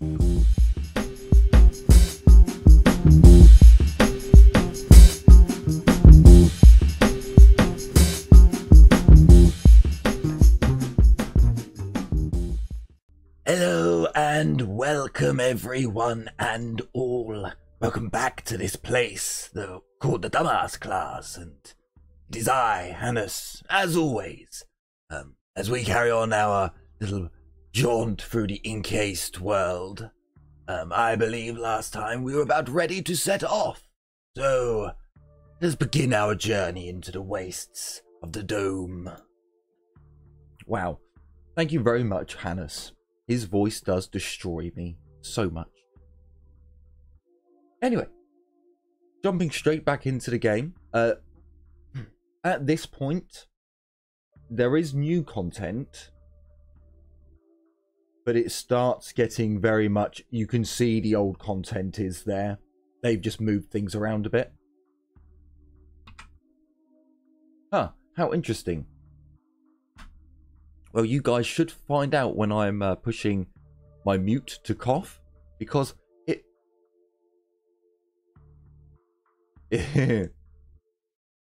Hello and welcome everyone and all. Welcome back to this place the, called the Dumbass Class, and it is I, Hannes, as always. Um, as we carry on our little jaunt through the encased world. Um, I believe last time we were about ready to set off. So let's begin our journey into the wastes of the dome. Wow. Thank you very much, Hannes. His voice does destroy me so much. Anyway, jumping straight back into the game. Uh, at this point, there is new content, but it starts getting very much. You can see the old content is there. They've just moved things around a bit. Huh, how interesting. Well, you guys should find out when I'm uh, pushing my mute to cough because it.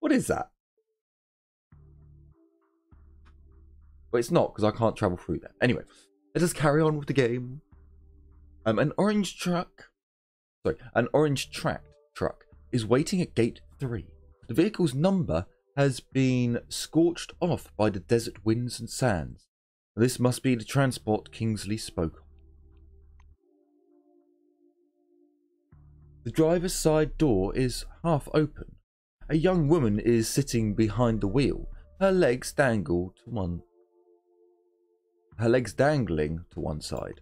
what is that? Well, it's not because I can't travel through there. Anyway, let us carry on with the game. Um, an orange truck, sorry, an orange tracked truck is waiting at gate three. The vehicle's number has been scorched off by the desert winds and sands. This must be the transport Kingsley spoke of. The driver's side door is half open. A young woman is sitting behind the wheel, her legs dangle to one her legs dangling to one side.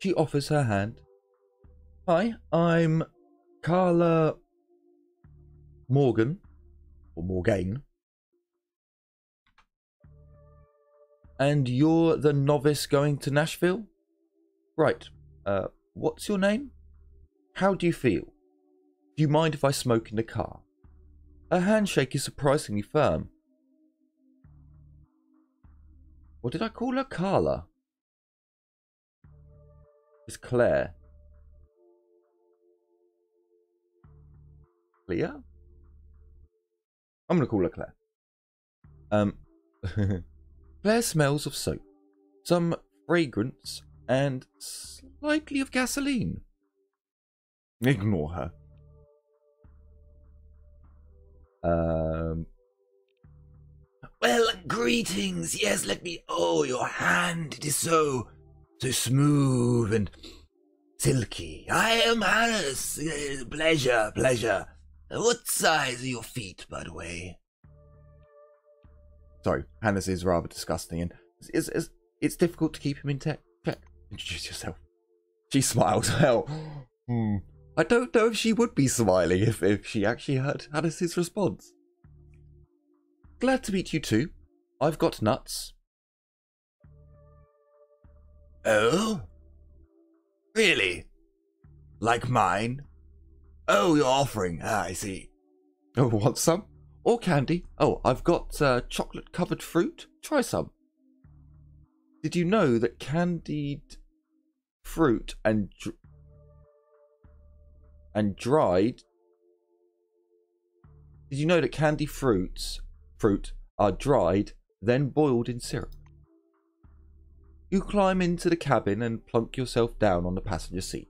She offers her hand. Hi, I'm Carla Morgan, or Morgaine. And you're the novice going to Nashville? Right. Uh, what's your name? How do you feel? Do you mind if I smoke in the car? Her handshake is surprisingly firm. What did I call her? Carla? It's Claire. Clea? I'm gonna call her Claire. Um, Claire smells of soap, some fragrance, and slightly of gasoline. Ignore her. Um. Well, greetings. Yes, let me. Oh, your hand. It is so, so smooth and silky. I am Hannes. Uh, Pleasure, pleasure. What size are your feet, by the way? Sorry, Hannes is rather disgusting, and it's, it's, it's difficult to keep him in check. Introduce yourself. She smiles. Hell, hmm. I don't know if she would be smiling if, if she actually heard Hannes's response. Glad to meet you too. I've got nuts. Oh? Really? Like mine? Oh, you're offering. Ah, I see. Oh, want some? Or candy? Oh, I've got uh, chocolate covered fruit. Try some. Did you know that candied fruit and dr- and dried? Did you know that candy fruits fruit are dried, then boiled in syrup? You climb into the cabin and plunk yourself down on the passenger seat.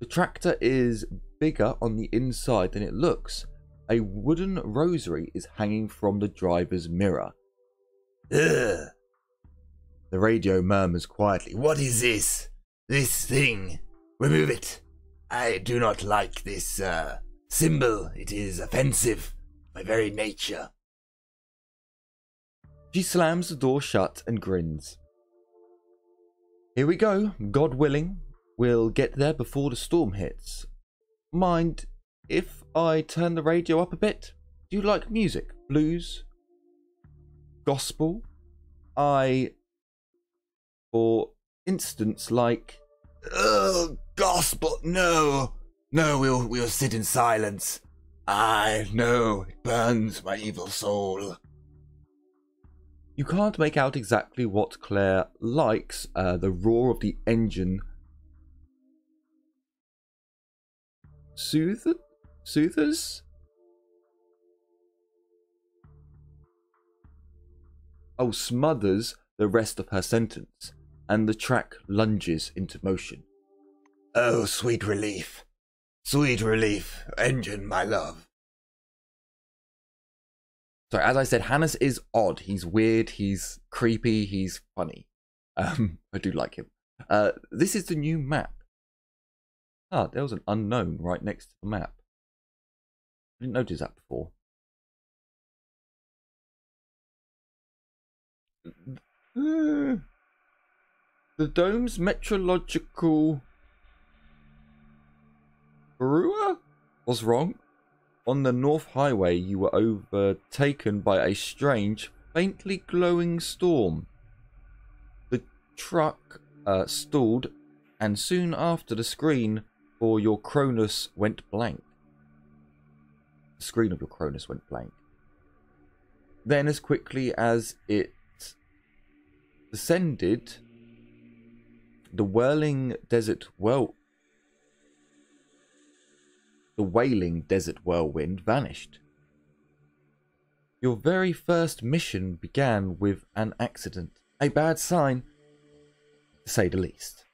The tractor is bigger on the inside than it looks. A wooden rosary is hanging from the driver's mirror. Ugh. The radio murmurs quietly. What is this? This thing? Remove it. I do not like this uh, symbol. It is offensive by very nature. She slams the door shut and grins. Here we go. God willing, we'll get there before the storm hits. Mind if I turn the radio up a bit? Do you like music? Blues? Gospel? I, for instance, like. Oh, gospel! No, no. We'll we'll sit in silence. I know it burns my evil soul. You can't make out exactly what Claire likes. Uh, the roar of the engine soothe soothers oh smothers the rest of her sentence and the track lunges into motion Oh, sweet relief. Sweet relief. Engine, my love. So as i said hannes is odd. He's weird. He's creepy. He's funny. Um i do like him. Uh this is the new map. Ah there was an unknown right next to the map. I didn't notice that before. The dome's metrological brewer? Was wrong. On the North Highway, you were overtaken by a strange, faintly glowing storm. The truck uh, stalled, and soon after, the screen for your Cronus went blank. The screen of your Cronus went blank. Then, as quickly as it descended, the whirling desert well the wailing desert whirlwind vanished. Your very first mission began with an accident, a bad sign, to say the least.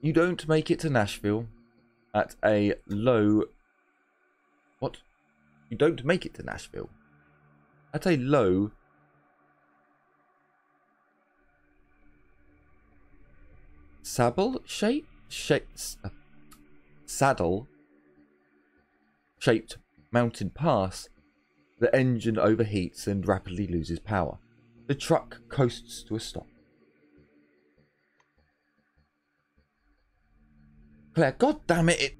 You don't make it to Nashville at a low. What? You don't make it to Nashville at a low Sable shape? shape uh, saddle shaped mountain pass, the engine overheats and rapidly loses power. The truck coasts to a stop. Claire, god damn it! it...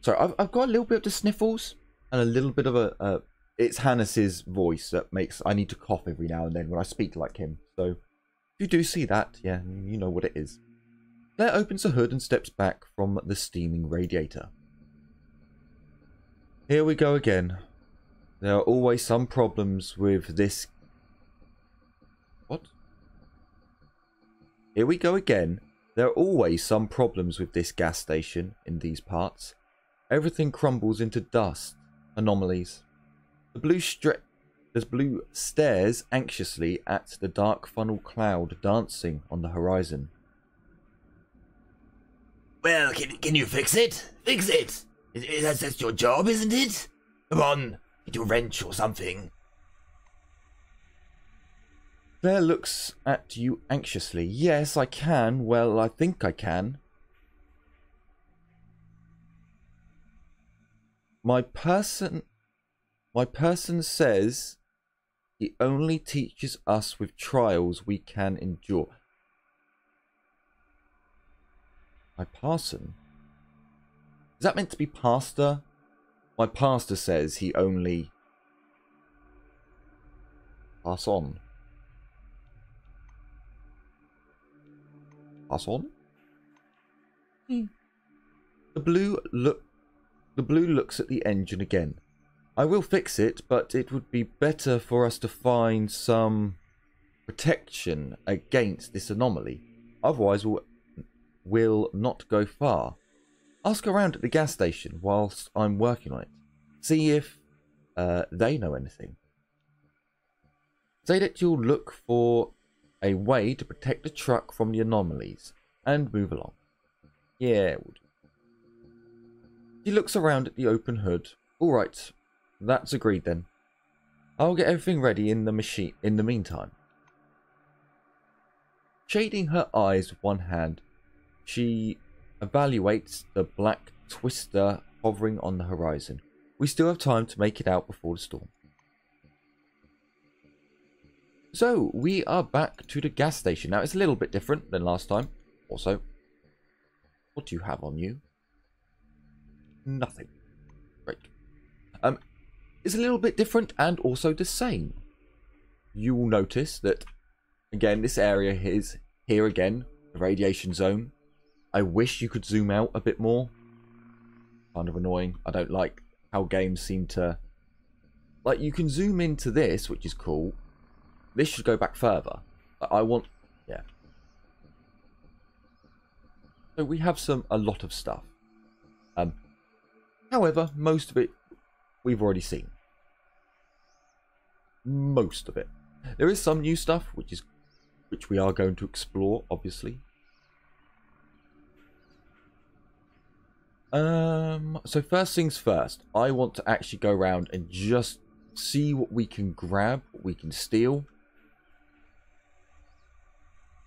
Sorry, I've, I've got a little bit of the sniffles and a little bit of a. Uh, it's Hannes's voice that makes I need to cough every now and then when I speak like him. So if you do see that, yeah, you know what it is. Claire opens the hood and steps back from the steaming radiator. Here we go again. There are always some problems with this. What? Here we go again. There are always some problems with this gas station in these parts. Everything crumbles into dust. Anomalies. The blue stre- the blue stares anxiously at the dark funnel cloud dancing on the horizon. Well, can, can you fix it? Fix it! That's, that's your job, isn't it? Come on, get your wrench or something. Claire looks at you anxiously. Yes, I can. Well, I think I can. My person my person says he only teaches us with trials we can endure. My parson? Is that meant to be pastor? My pastor says he only pass on. Pass on? Hmm. The blue look the blue looks at the engine again. I will fix it, but it would be better for us to find some protection against this anomaly. Otherwise we'll, we'll not go far. Ask around at the gas station whilst I'm working on it. See if uh, they know anything. Say that you'll look for a way to protect the truck from the anomalies and move along. Yeah, we'll do. He looks around at the open hood. Alright, that's agreed then. I'll get everything ready in the machine in the meantime. Shading her eyes with one hand, she evaluates the black twister hovering on the horizon. We still have time to make it out before the storm. So, we are back to the gas station. Now, it's a little bit different than last time. Also, what do you have on you? Nothing. Great. Um, it's a little bit different and also the same. You will notice that, again, this area is here again, the radiation zone. I wish you could zoom out a bit more. Kind of annoying. I don't like how games seem to like you can zoom into this, which is cool. This should go back further. I want, yeah. So we have some a lot of stuff. Um, however, most of it we've already seen. Most of it. There is some new stuff, which is which we are going to explore, obviously. Um, so first things first, I want to actually go around and just see what we can grab, what we can steal.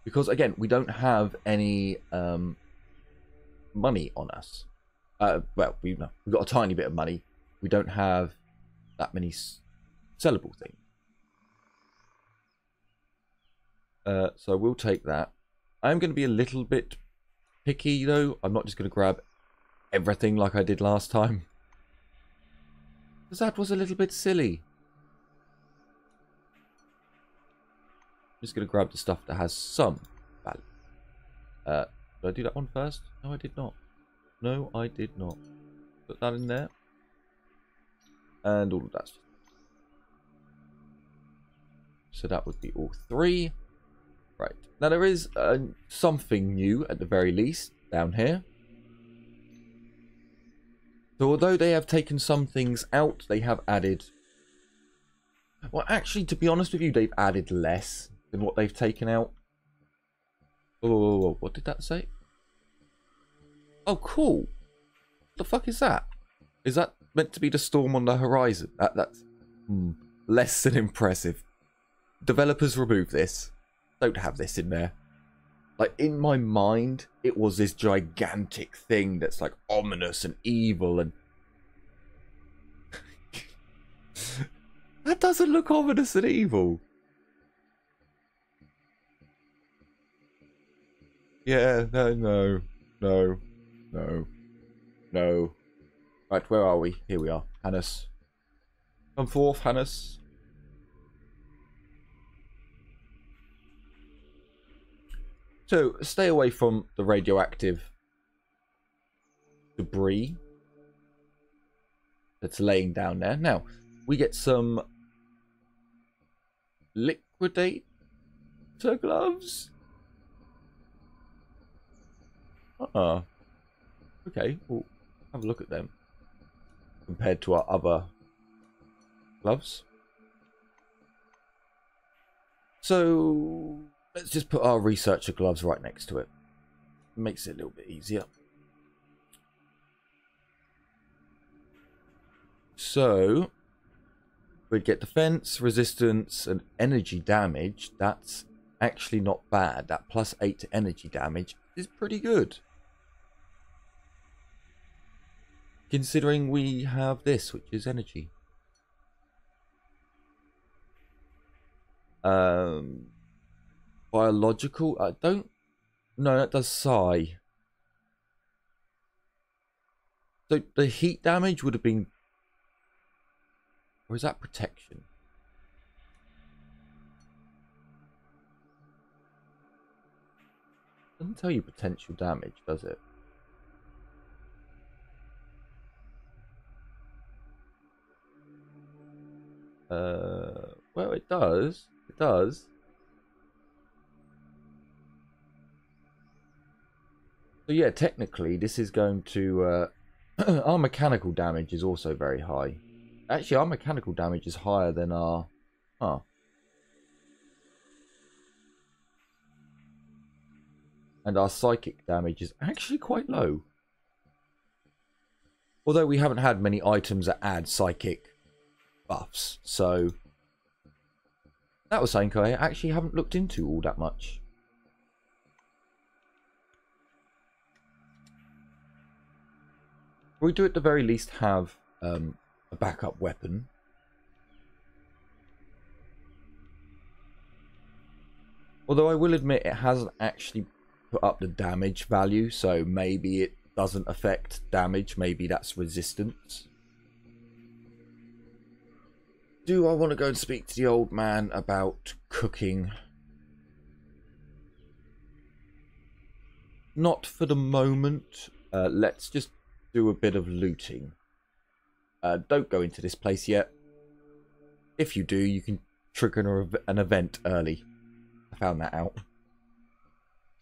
Because again, we don't have any um, money on us. Uh, well, we, have got a tiny bit of money. We don't have that many sellable things. Uh, so we'll take that. I'm going to be a little bit picky though. I'm not just going to grab everything like I did last time. Because that was a little bit silly. I'm just going to grab the stuff that has some value. Uh, did I do that one first? No, I did not. No, I did not. Put that in there. And all of that. So that would be all three. Right. Now there is uh, something new at the very least down here. So although they have taken some things out, they have added... Well, actually, to be honest with you, they've added less than what they've taken out. Oh, what did that say? Oh, cool. What the fuck is that? Is that meant to be the storm on the horizon? That, that's hmm, less than impressive. Developers remove this. Don't have this in there. Like, in my mind, it was this gigantic thing that's like ominous and evil and... that doesn't look ominous and evil. Yeah, no, no, no, no, no. Right, where are we? Here we are. Hannes. Come forth, Hannes. So stay away from the radioactive debris that's laying down there. Now, we get some liquidate gloves. Ah. Okay, we'll have a look at them compared to our other gloves. So Let's just put our researcher gloves right next to it. Makes it a little bit easier. So, we get defense, resistance, and energy damage. That's actually not bad. That plus 8 to energy damage is pretty good. Considering we have this, which is energy. Um, biological. I don't. No, that does psi. So the heat damage would have been. Or is that protection? Doesn't tell you potential damage, does it? Uh, well, it does. It does. So yeah, technically this is going to... Uh, our mechanical damage is also very high. Actually, our mechanical damage is higher than our... Huh. And our psychic damage is actually quite low. Although we haven't had many items that add psychic buffs, so... That was something I actually haven't looked into all that much. We do at the very least have um, a backup weapon. Although I will admit it hasn't actually put up the damage value, so maybe it doesn't affect damage, maybe that's resistance. Do I want to go and speak to the old man about cooking? Not for the moment. Uh, let's just do a bit of looting. Uh, don't go into this place yet. if you do, you can trigger an, an event early. I found that out.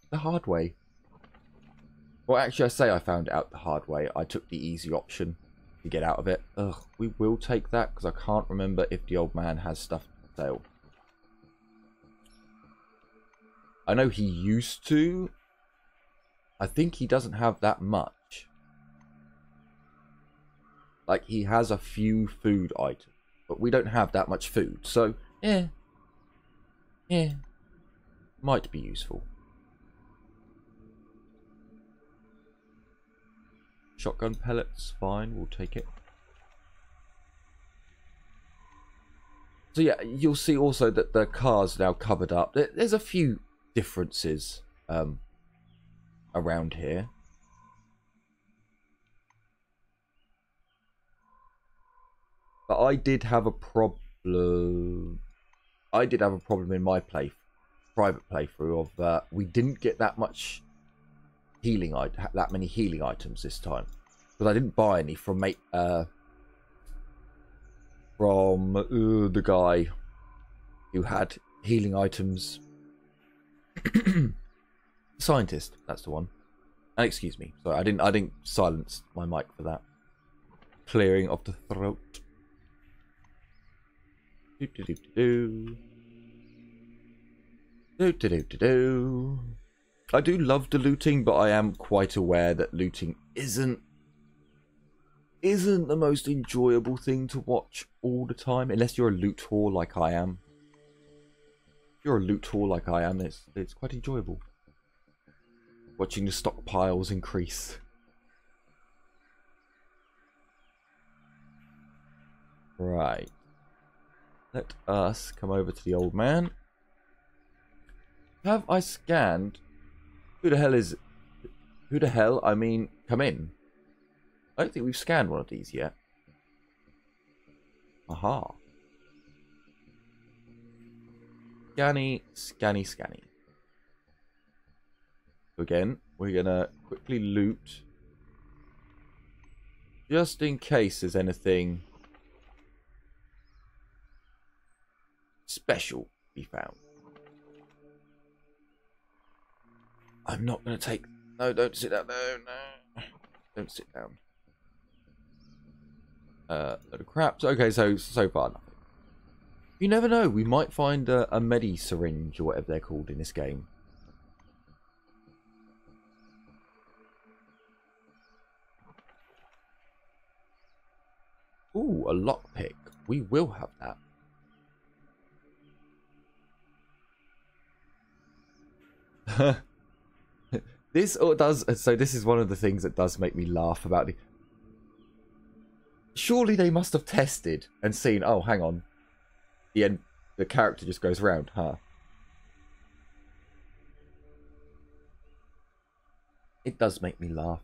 The hard way. Well, actually, I say I found out the hard way. I took the easy option to get out of it. Ugh, we will take that because I can't remember if the old man has stuff to sell. I know he used to. I think he doesn't have that much. Like, he has a few food items, but we don't have that much food. So, yeah. Yeah. Might be useful. Shotgun pellets, fine, we'll take it. So yeah, you'll see also that the car's now covered up. There's a few differences um, around here. But I did have a problem. I did have a problem in my play, private playthrough of uh, we didn't get that much healing that many healing items this time. Because I didn't buy any from mate uh from uh, the guy who had healing items. Scientist that's the one. Uh, excuse me sorry I didn't I didn't silence my mic for that. Clearing of the throat do do do do do. Do do do do I do love the looting, but I am quite aware that looting isn't isn't the most enjoyable thing to watch all the time, unless you're a loot whore like I am. If you're a loot whore like I am, it's it's quite enjoyable. Watching the stockpiles increase. Right. Let us come over to the old man. Have I scanned who the hell is... Who the hell? I mean, come in. I don't think we've scanned one of these yet. Aha. Scanny, scanny, scanny. Again, we're going to quickly loot. Just in case there's anything special be found. I'm not going to take... No, don't sit down. No, no. Don't sit down. Uh, load of crap. Okay, so so far nothing. You never know. We might find a, a medi syringe or whatever they're called in this game. Ooh, a lockpick. We will have that. this oh, or does so this is one of the things that does make me laugh about the surely they must have tested and seen oh hang on. The end the character just goes round huh? It does make me laugh.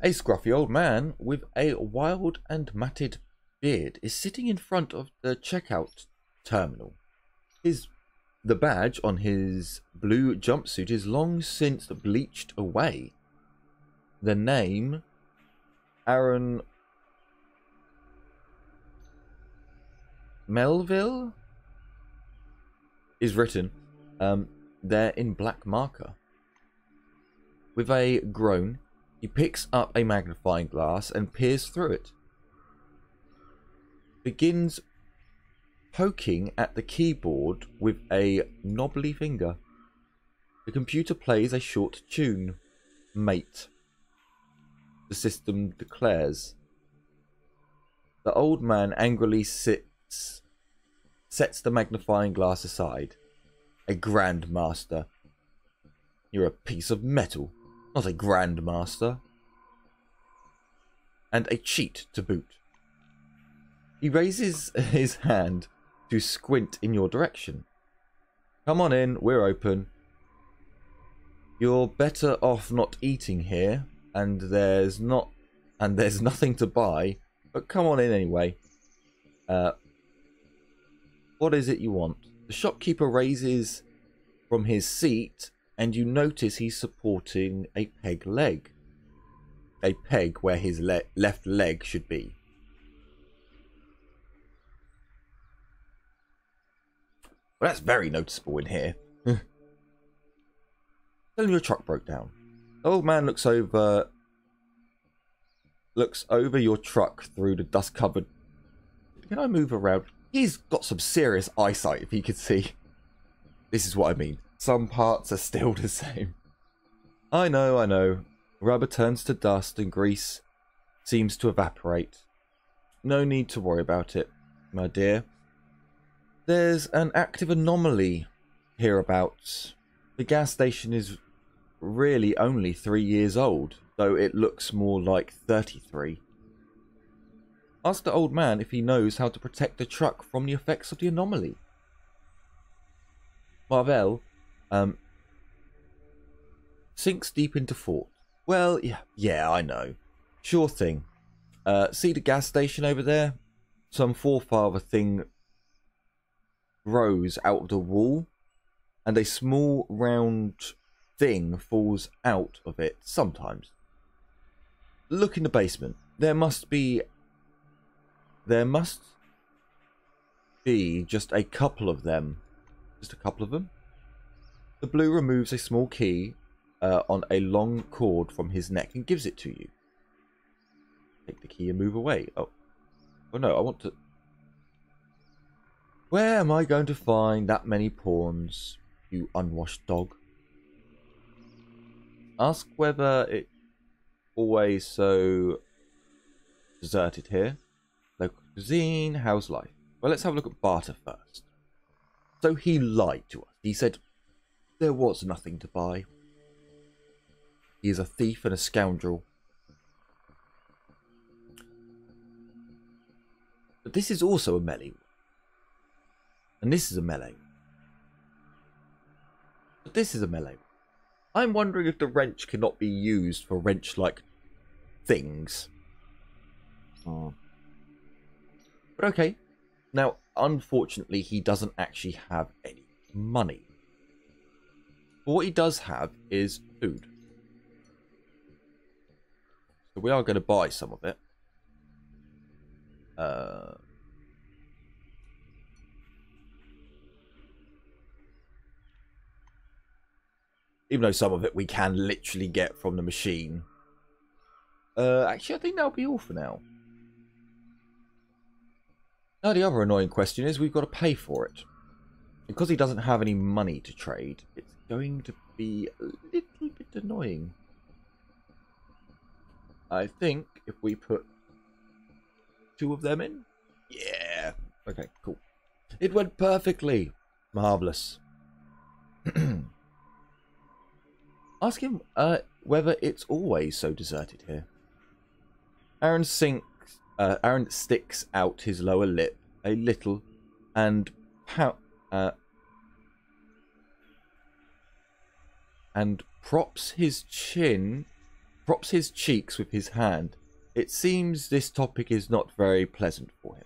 A scruffy old man with a wild and matted beard is sitting in front of the checkout terminal his the badge on his blue jumpsuit is long since bleached away. The name Aaron Melville is written um, there in black marker. With a groan, he picks up a magnifying glass and peers through it. Begins poking at the keyboard with a knobbly finger. The computer plays a short tune. Mate. The system declares. The old man angrily sits, sets the magnifying glass aside. A grandmaster. You're a piece of metal, not a grandmaster. And a cheat to boot. He raises his hand to squint in your direction. Come on in, we're open. You're better off not eating here, and there's not and there's nothing to buy, but come on in anyway. Uh what is it you want? The shopkeeper raises from his seat and you notice he's supporting a peg leg. a peg where his le- left leg should be. Well, that's very noticeable in here. Tell him your truck broke down. The old man looks over looks over your truck through the dust covered Can I move around? He's got some serious eyesight if he could see. This is what I mean. Some parts are still the same. I know, I know. Rubber turns to dust and grease seems to evaporate. No need to worry about it, my dear. There's an active anomaly hereabouts. The gas station is really only three years old, though it looks more like 33. Ask the old man if he knows how to protect the truck from the effects of the anomaly. Melville um, sinks deep into thought. Well, yeah, yeah, I know. Sure thing. Uh, see the gas station over there? Some forefather thing grows out of the wall, and a small round thing falls out of it sometimes. Look in the basement. There must be. There must be just a couple of them. Just a couple of them. The blue removes a small key uh, on a long cord from his neck and gives it to you. Take the key and move away. Oh. Oh no, I want to. Where am I going to find that many pawns, you unwashed dog? Ask whether it always so deserted here. Local cuisine, how's life? Well, let's have a look at barter first. So he lied to us. He said there was nothing to buy. He is a thief and a scoundrel. But this is also a melee. And this is a melee. But this is a melee. I'm wondering if the wrench cannot be used for wrench-like things. Hmm. But okay. Now, unfortunately, he doesn't actually have any money. But what he does have is food. So we are going to buy some of it. Uh, even though some of it we can literally get from the machine. Uh, actually, I think that'll be all for now. Now, the other annoying question is we've got to pay for it. Because he doesn't have any money to trade, it's going to be a little bit annoying. I think if we put two of them in. Yeah. Okay, cool. It went perfectly. Marvellous. Ask him uh, whether it's always so deserted here. Aaron sinks. Uh, Aaron sticks out his lower lip a little, and pout. Uh, and props his chin, props his cheeks with his hand. It seems this topic is not very pleasant for him.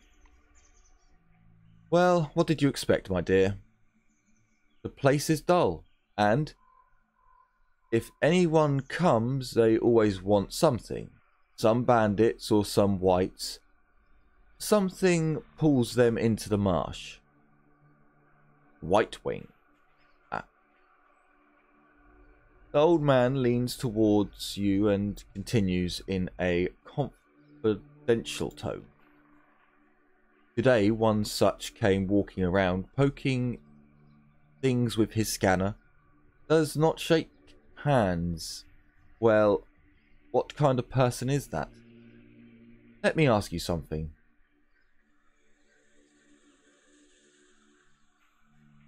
Well, what did you expect, my dear? The place is dull, and if anyone comes, they always want something. Some bandits or some whites. Something pulls them into the marsh. White Wing. Ah. The old man leans towards you and continues in a confidential tone. Today, one such came walking around, poking things with his scanner. Does not shake hands. Well, what kind of person is that? Let me ask you something.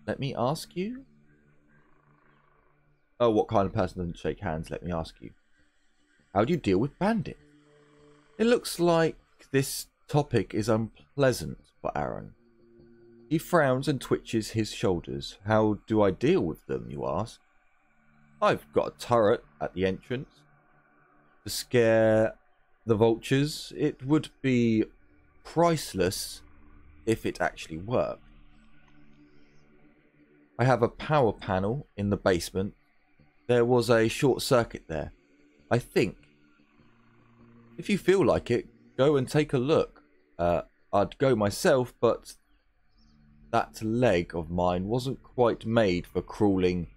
Let me ask you? Oh, what kind of person doesn't shake hands? Let me ask you. How do you deal with bandits? It looks like this topic is unpleasant for Aaron. He frowns and twitches his shoulders. How do I deal with them, you ask? I've got a turret at the entrance to scare the vultures. It would be priceless if it actually worked. I have a power panel in the basement. There was a short circuit there. I think if you feel like it, go and take a look. Uh, I'd go myself, but that leg of mine wasn't quite made for crawling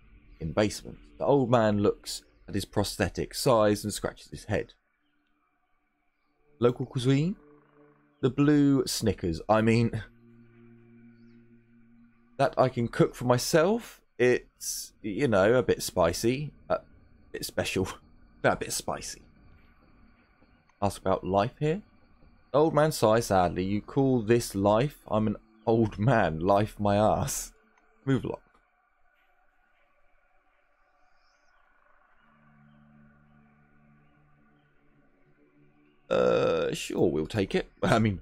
in basements. The old man looks at his prosthetic size and scratches his head. Local cuisine? The blue Snickers. I mean, that I can cook for myself. It's, you know, a bit spicy, a bit special, a bit spicy. Ask about life here? Old man sighs sadly. You call this life? I'm an old man. Life my ass. Move along. Uh, sure, we'll take it. I mean,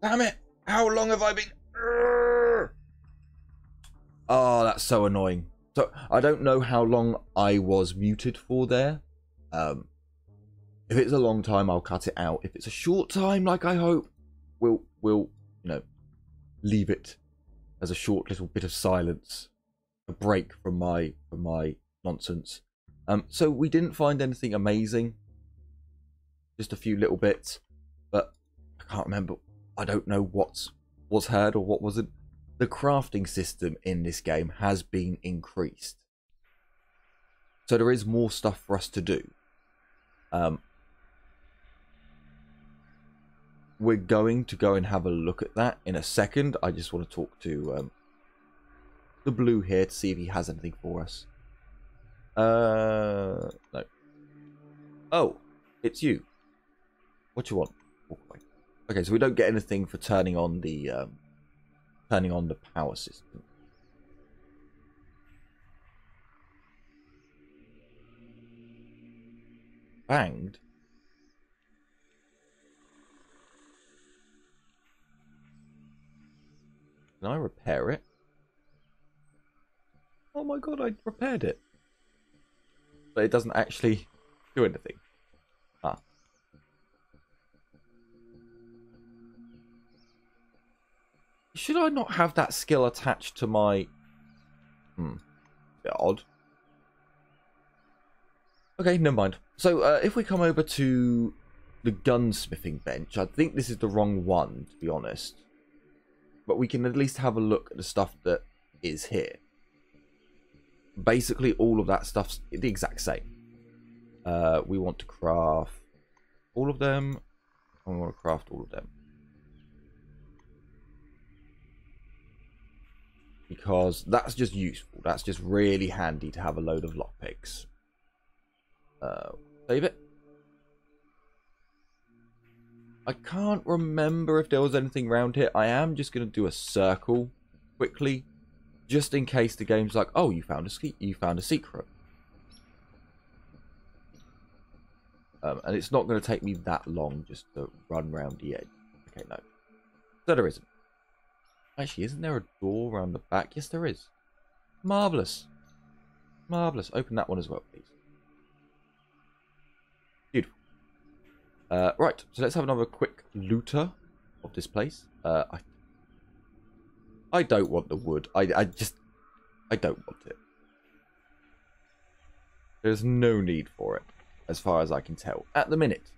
Damn it! How long have I been? Oh, that's so annoying. So I don't know how long I was muted for there. Um, if it's a long time, I'll cut it out. If it's a short time, like I hope, we'll we'll you know leave it as a short little bit of silence, a break from my from my nonsense. Um, so we didn't find anything amazing, just a few little bits, but I can't remember I don't know what was heard or what wasn't. The crafting system in this game has been increased. So there is more stuff for us to do. Um, we're going to go and have a look at that in a second. I just want to talk to um, the blue here to see if he has anything for us. Uh, no. Oh, it's you. What do you want? Okay, so we don't get anything for turning on the um, turning on the power system. Banged. Can I repair it? Oh my god, I repaired it. But it doesn't actually do anything. Should I not have that skill attached to my... Hmm. Bit odd. Okay, never mind. So, uh, if we come over to the gunsmithing bench, I think this is the wrong one, to be honest. But we can at least have a look at the stuff that is here. Basically, all of that stuff's the exact same. Uh, we want to craft all of them. And we want to craft all of them. Because that's just useful. That's just really handy to have a load of lockpicks. Uh, save it. I can't remember if there was anything around here. I am just going to do a circle quickly, just in case the game's like, "Oh, you found a you found a secret," um, and it's not going to take me that long just to run around the edge. Okay, no, so there isn't. Actually, isn't there a door around the back? Yes, there is. Marvelous, marvelous. Open that one as well, please. Uh, right, so let's have another quick looter of this place. Uh, I, I don't want the wood. I, I just, I don't want it. There's no need for it, as far as I can tell, at the minute.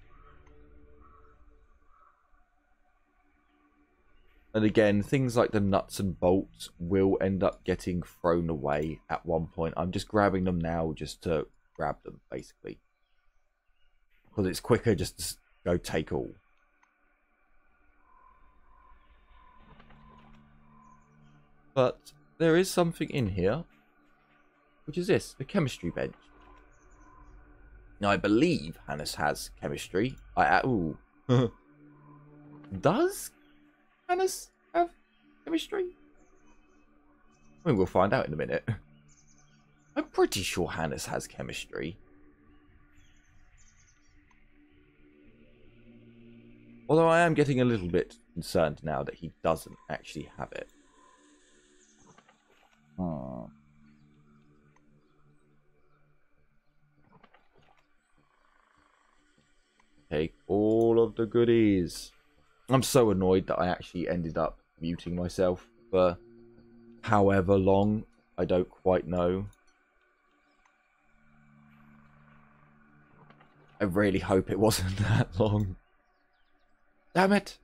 And again, things like the nuts and bolts will end up getting thrown away at one point. I'm just grabbing them now just to grab them, basically because it's quicker just to go take all. But there is something in here, which is this, the chemistry bench. Now, I believe Hannes has chemistry. I, uh, ooh. Does Hannes have chemistry? I mean, we'll find out in a minute. I'm pretty sure Hannes has chemistry. Although I am getting a little bit concerned now that he doesn't actually have it. Hmm. Take all of the goodies. I'm so annoyed that I actually ended up muting myself for however long. I don't quite know. I really hope it wasn't that long. Damn it.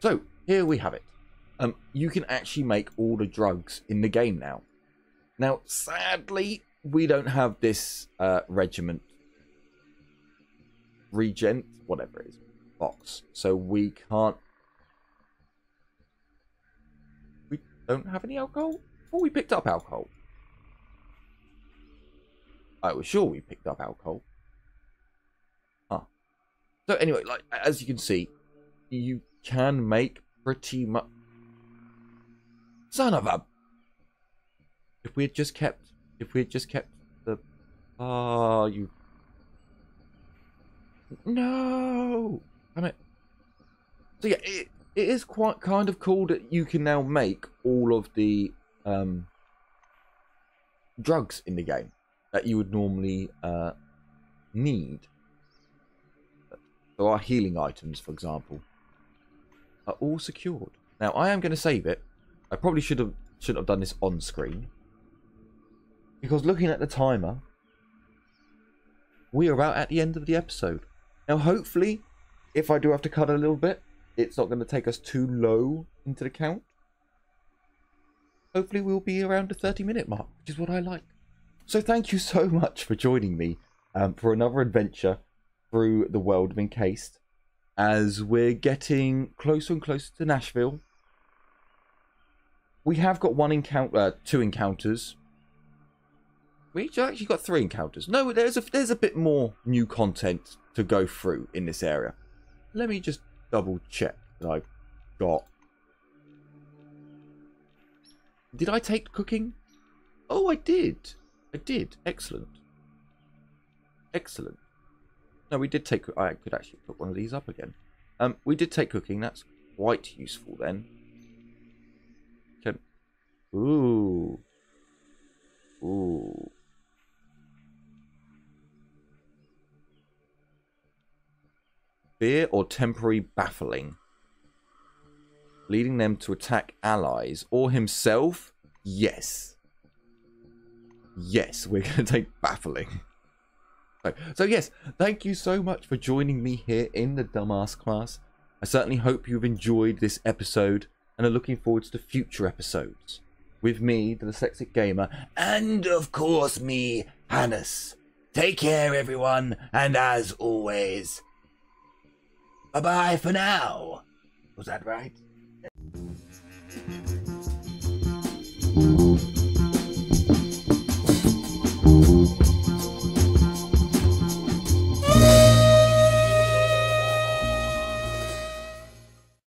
So, here we have it. Um, you can actually make all the drugs in the game now. Now, sadly, we don't have this uh, regiment, regent, whatever it is, box. So we can't. We don't have any alcohol? Oh, we picked up alcohol. I was sure we picked up alcohol. So anyway, like as you can see, you can make pretty much. Son of a. If we had just kept, if we had just kept the, ah, you. No, damn it. So yeah, it, it is quite kind of cool that you can now make all of the um, drugs in the game that you would normally uh, need. So our healing items, for example, are all secured. Now, I am going to save it. I probably should have shouldn't have done this on screen. Because looking at the timer, we are about at the end of the episode. Now, hopefully, if I do have to cut a little bit, it's not going to take us too low into the count. Hopefully, we'll be around the 30 minute mark, which is what I like. So, thank you so much for joining me um, for another adventure through the world of Encased as we're getting closer and closer to Nashville. we have got one encounter, uh, two encounters. We actually got three encounters. No, there's a there's a bit more new content to go through in this area. Let me just double check that I've got. Did I take cooking? Oh, I did. I did. Excellent. Excellent. No, we did take. I could actually put one of these up again. Um, we did take cooking. That's quite useful then. Can. Ooh. Ooh. Fear or temporary baffling. Leading them to attack allies or himself? Yes. Yes, we're going to take baffling. So, so, yes, thank you so much for joining me here in the Dumbass class. I certainly hope you've enjoyed this episode and are looking forward to future episodes. With me, the Dyslexic Gamer, and of course me, Hannes. Take care, everyone, and as always, bye bye for now. Was that right?